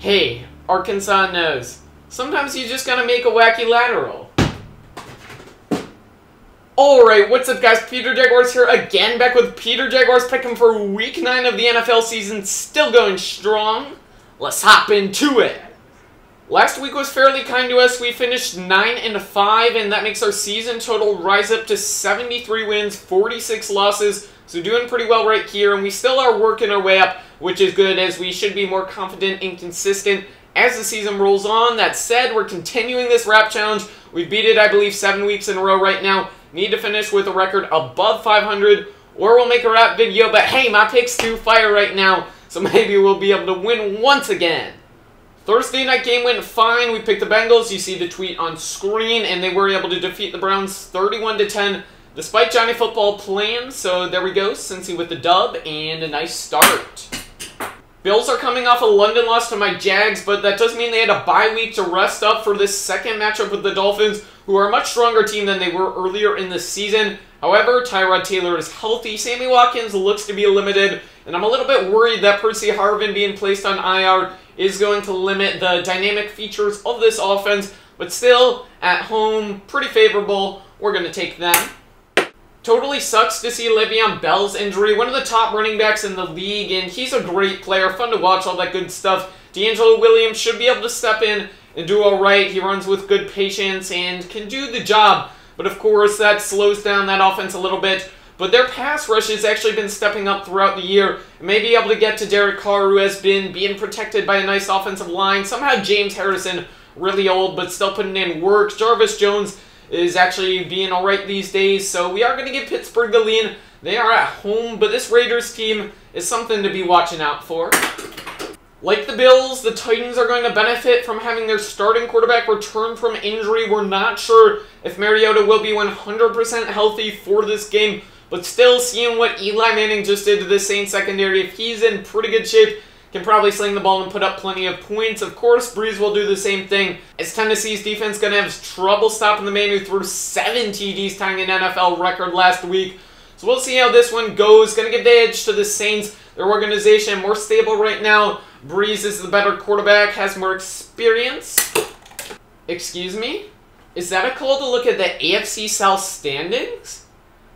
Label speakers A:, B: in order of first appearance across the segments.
A: Hey, Arkansas knows. Sometimes you just gotta make a wacky lateral. Alright, what's up guys? Peter Jaguars here again, back with Peter Jaguars picking for week 9 of the NFL season, still going strong. Let's hop into it. Last week was fairly kind to us. We finished 9 and 5, and that makes our season total rise up to 73 wins, 46 losses. So doing pretty well right here, and we still are working our way up, which is good as we should be more confident and consistent as the season rolls on. That said, we're continuing this rap challenge. We beat it, I believe, seven weeks in a row right now. Need to finish with a record above 500, or we'll make a rap video. But hey, my picks do fire right now, so maybe we'll be able to win once again. Thursday night game went fine. We picked the Bengals. You see the tweet on screen, and they were able to defeat the Browns 31 to 10 despite Johnny Football playing. So there we go, Cincy with the dub and a nice start. Bills are coming off a London loss to my Jags, but that does mean they had a bye week to rest up for this second matchup with the Dolphins, who are a much stronger team than they were earlier in the season. However, Tyrod Taylor is healthy, Sammy Watkins looks to be limited, and I'm a little bit worried that Percy Harvin being placed on IR is going to limit the dynamic features of this offense, but still, at home, pretty favorable. We're going to take them. Totally sucks to see Le'Veon Bell's injury. One of the top running backs in the league, and he's a great player. Fun to watch, all that good stuff. DeAngelo Williams should be able to step in and do all right. He runs with good patience and can do the job. But of course, that slows down that offense a little bit. But their pass rush has actually been stepping up throughout the year. And may be able to get to Derek Carr, who has been being protected by a nice offensive line. Somehow James Harrison, really old, but still putting in work. Jarvis Jones is actually being alright these days. So we are going to give Pittsburgh the lead. They are at home, but this Raiders team is something to be watching out for. Like the Bills, the Titans are going to benefit from having their starting quarterback return from injury. We're not sure if Mariota will be 100% healthy for this game, but still seeing what Eli Manning just did to the Saints secondary, if he's in pretty good shape, can probably sling the ball and put up plenty of points. Of course, Brees will do the same thing. As Tennessee's defense going to have trouble stopping the man who threw seven TDs, tying an NFL record last week. So we'll see how this one goes. Going to give the edge to the Saints. Their organization more stable right now. Brees is the better quarterback, has more experience. Excuse me? Is that a call to look at the AFC South standings?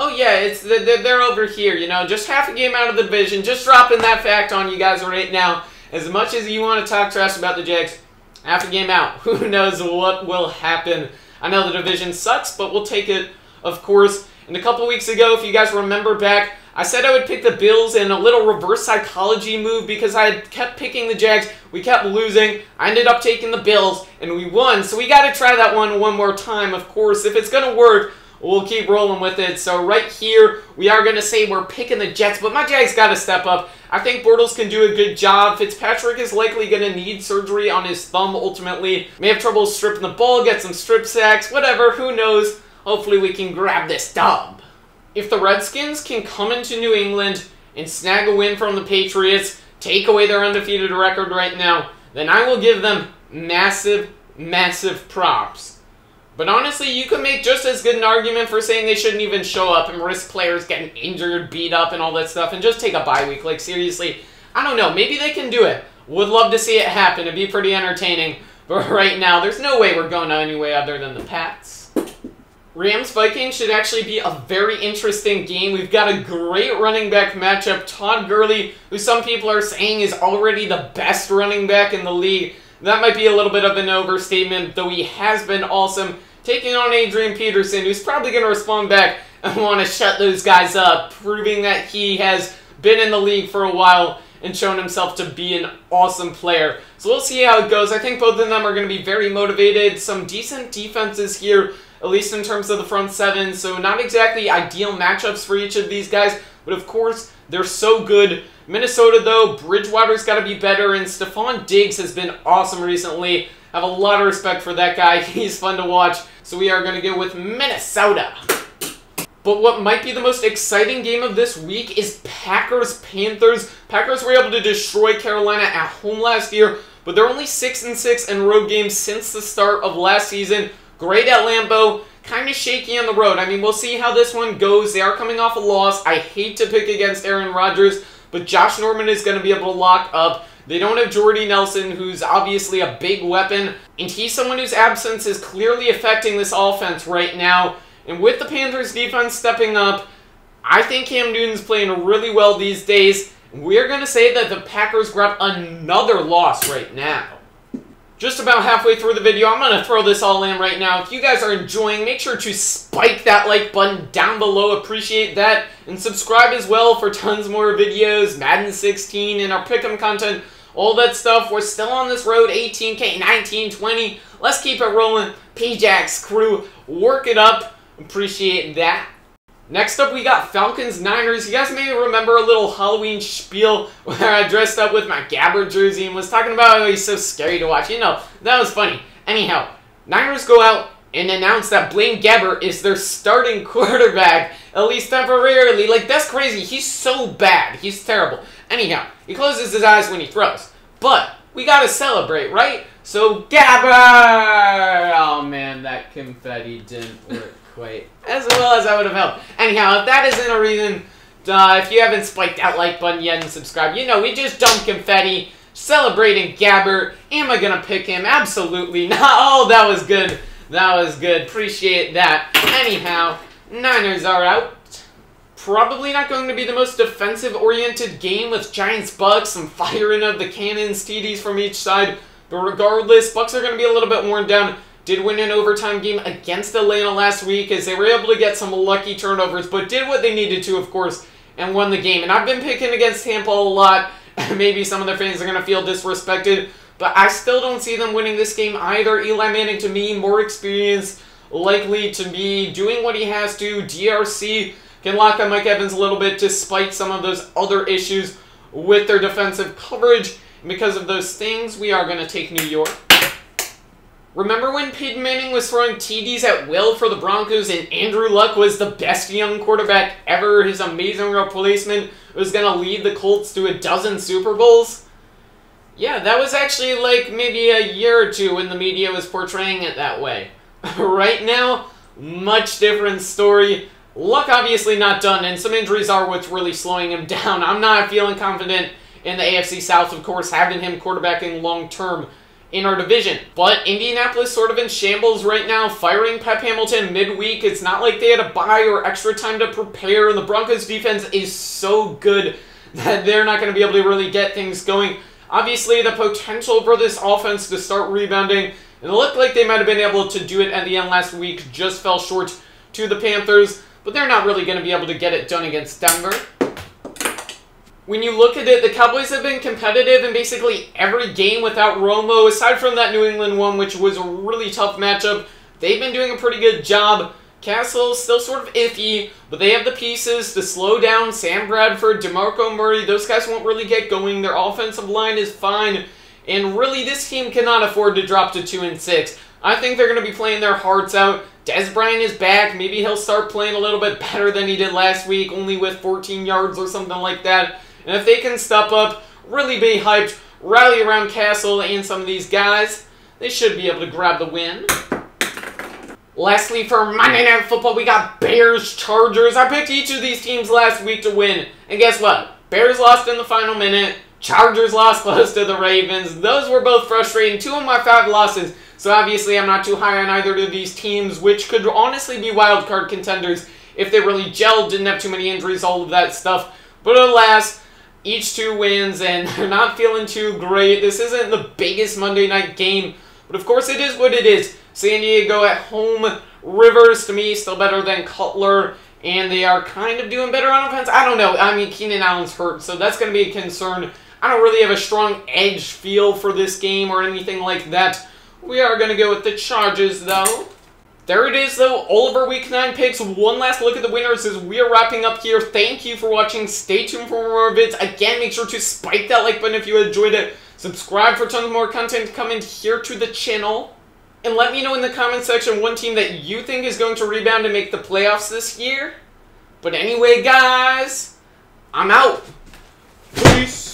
A: Oh yeah, it's they're, over here. You know, just half a game out of the division. Just dropping that fact on you guys right now. As much as you want to talk trash about the Jags, half a game out. Who knows what will happen? I know the division sucks, but we'll take it, of course. And a couple weeks ago, if you guys remember back, I said I would pick the Bills in a little reverse psychology move because I had kept picking the Jags. We kept losing. I ended up taking the Bills, and we won. So we got to try that one one more time, of course. If it's going to work, We'll keep rolling with it. So right here, we are going to say we're picking the Jets, but my Jags got to step up. I think Bortles can do a good job. Fitzpatrick is likely going to need surgery on his thumb ultimately. May have trouble stripping the ball, get some strip sacks, whatever, who knows. Hopefully we can grab this dub. If the Redskins can come into New England and snag a win from the Patriots, take away their undefeated record right now, then I will give them massive, massive props. But honestly, you could make just as good an argument for saying they shouldn't even show up and risk players getting injured, beat up, and all that stuff, and just take a bye week. Like, seriously, I don't know. Maybe they can do it. Would love to see it happen. It'd be pretty entertaining. But right now, there's no way we're going any way other than the Pats. Rams Vikings should actually be a very interesting game. We've got a great running back matchup. Todd Gurley, who some people are saying is already the best running back in the league. That might be a little bit of an overstatement, though he has been awesome taking on Adrian Peterson, who's probably going to respond back and want to shut those guys up, proving that he has been in the league for a while and shown himself to be an awesome player. So we'll see how it goes. I think both of them are going to be very motivated. Some decent defenses here, at least in terms of the front seven. So not exactly ideal matchups for each of these guys. But of course, they're so good. Minnesota, though, Bridgewater's got to be better. And Stefon Diggs has been awesome recently. I have a lot of respect for that guy. He's fun to watch. So we are going to go with Minnesota. But what might be the most exciting game of this week is Packers-Panthers. Packers were able to destroy Carolina at home last year, but they're only 6 and 6 in road games since the start of last season. Great at Lambeau, kind of shaky on the road. I mean, we'll see how this one goes. They are coming off a loss. I hate to pick against Aaron Rodgers, but Josh Norman is going to be able to lock up They don't have Jordy Nelson, who's obviously a big weapon, and he's someone whose absence is clearly affecting this offense right now. And with the Panthers defense stepping up, I think Cam Newton's playing really well these days. We're going to say that the Packers grab another loss right now. Just about halfway through the video, I'm going to throw this all in right now. If you guys are enjoying, make sure to spike that like button down below. Appreciate that. And subscribe as well for tons more videos, Madden 16, and our pick'em content, all that stuff. We're still on this road, 18K, 19, 20. Let's keep it rolling. P-Jax crew, work it up. Appreciate that. Next up, we got Falcons Niners. You guys may remember a little Halloween spiel where I dressed up with my Gabbert jersey and was talking about how he's so scary to watch. You know, that was funny. Anyhow, Niners go out and announce that Blaine Gabbert is their starting quarterback, at least temporarily. Like, that's crazy. He's so bad. He's terrible. Anyhow, he closes his eyes when he throws. But we gotta celebrate, right? So, Gabbert! Oh man, that confetti didn't work quite as well as I would have helped. Anyhow, if that isn't a reason, uh, if you haven't spiked that like button yet and subscribed, you know, we just dumped confetti, celebrating Gabbert. Am I gonna pick him? Absolutely not. Oh, that was good. That was good. Appreciate that. Anyhow, Niners are out. Probably not going to be the most defensive-oriented game with Giants Bucks, some firing of the cannons, TDs from each side. But regardless, Bucks are going to be a little bit worn down did win an overtime game against Atlanta last week as they were able to get some lucky turnovers, but did what they needed to, of course, and won the game. And I've been picking against Tampa a lot. Maybe some of their fans are going to feel disrespected, but I still don't see them winning this game either. Eli Manning, to me, more experience, likely to be doing what he has to. DRC can lock on Mike Evans a little bit despite some of those other issues with their defensive coverage. And because of those things, we are going to take New York. Remember when Peyton Manning was throwing TDs at will for the Broncos and Andrew Luck was the best young quarterback ever? His amazing replacement was going to lead the Colts to a dozen Super Bowls? Yeah, that was actually like maybe a year or two when the media was portraying it that way. right now, much different story. Luck obviously not done, and some injuries are what's really slowing him down. I'm not feeling confident in the AFC South, of course, having him quarterbacking long term in our division. But Indianapolis sort of in shambles right now, firing Pep Hamilton midweek. It's not like they had a bye or extra time to prepare, and the Broncos defense is so good that they're not going to be able to really get things going. Obviously, the potential for this offense to start rebounding, it looked like they might have been able to do it at the end last week, just fell short to the Panthers, but they're not really going to be able to get it done against Denver when you look at it, the Cowboys have been competitive in basically every game without Romo, aside from that New England one, which was a really tough matchup. They've been doing a pretty good job. Cassel's still sort of iffy, but they have the pieces to slow down Sam Bradford, DeMarco Murray. Those guys won't really get going. Their offensive line is fine. And really, this team cannot afford to drop to 2 and 6. I think they're going to be playing their hearts out. Dez Bryant is back. Maybe he'll start playing a little bit better than he did last week, only with 14 yards or something like that. And if they can step up, really be hyped, rally around Cassel and some of these guys, they should be able to grab the win. Lastly, for Monday Night Football, we got Bears Chargers. I picked each of these teams last week to win. And guess what? Bears lost in the final minute. Chargers lost close to the Ravens. Those were both frustrating. Two of my five losses. So obviously I'm not too high on either of these teams, which could honestly be wildcard contenders if they really gelled, didn't have too many injuries, all of that stuff. But alas, each two wins, and they're not feeling too great. This isn't the biggest Monday night game, but of course it is what it is. San Diego at home. Rivers, to me, still better than Cutler, and they are kind of doing better on offense. I don't know. I mean, Keenan Allen's hurt, so that's going to be a concern. I don't really have a strong edge feel for this game or anything like that. We are going to go with the Chargers, though. There it is, though. All of our Week 9 picks. One last look at the winners as we are wrapping up here. Thank you for watching. Stay tuned for more vids. Again, make sure to spike that like button if you enjoyed it. Subscribe for tons more content coming here to the channel. And let me know in the comment section one team that you think is going to rebound and make the playoffs this year. But anyway, guys, I'm out. Peace.